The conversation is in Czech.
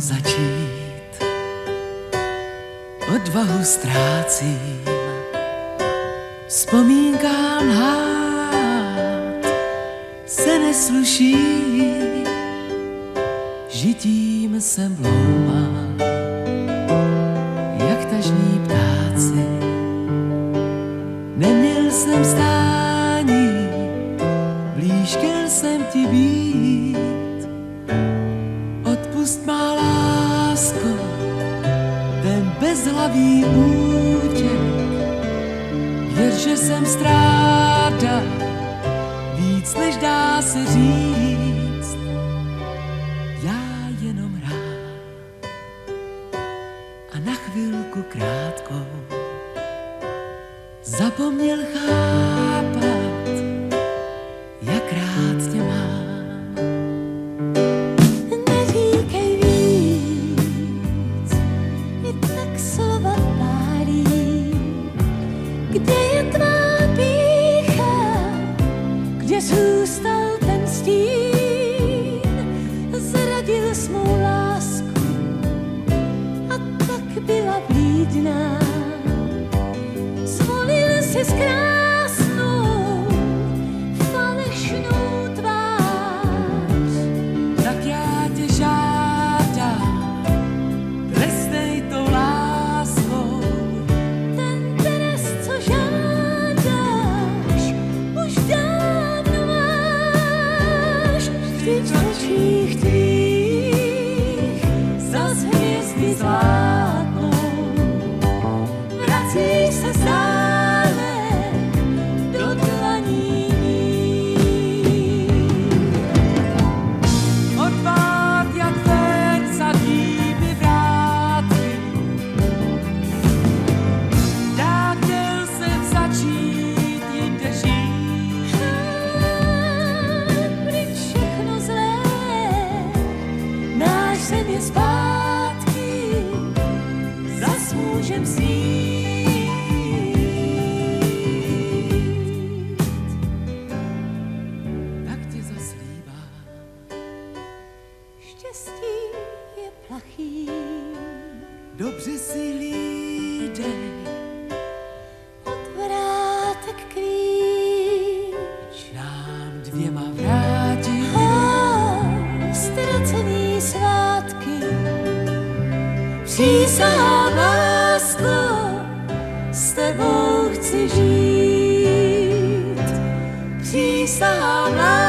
začít. Odvahu ztrácím, vzpomínkám hát se nesluší. Žitím jsem vloumán, jak tažní ptáci. Neměl jsem stání, blíž chtěl jsem ti být. Lásko, ten bezhlavý útěk. Věř, že jsem stráda, víc než dá se říct. Já jenom rád a na chvilku krátkou zapomněl chápat, Kde je tvá pícha, kde zůstal Widzieć ich, das ist die Sache. Sen je zpátky, zas můžem snít. Tak tě zaslívám. Štěstí je plachý, Dobře si hlídej, od vrátek klíč. nám dvěma vrátí. Přísahám lásko, s tebou chci žít. Přísahám lásko,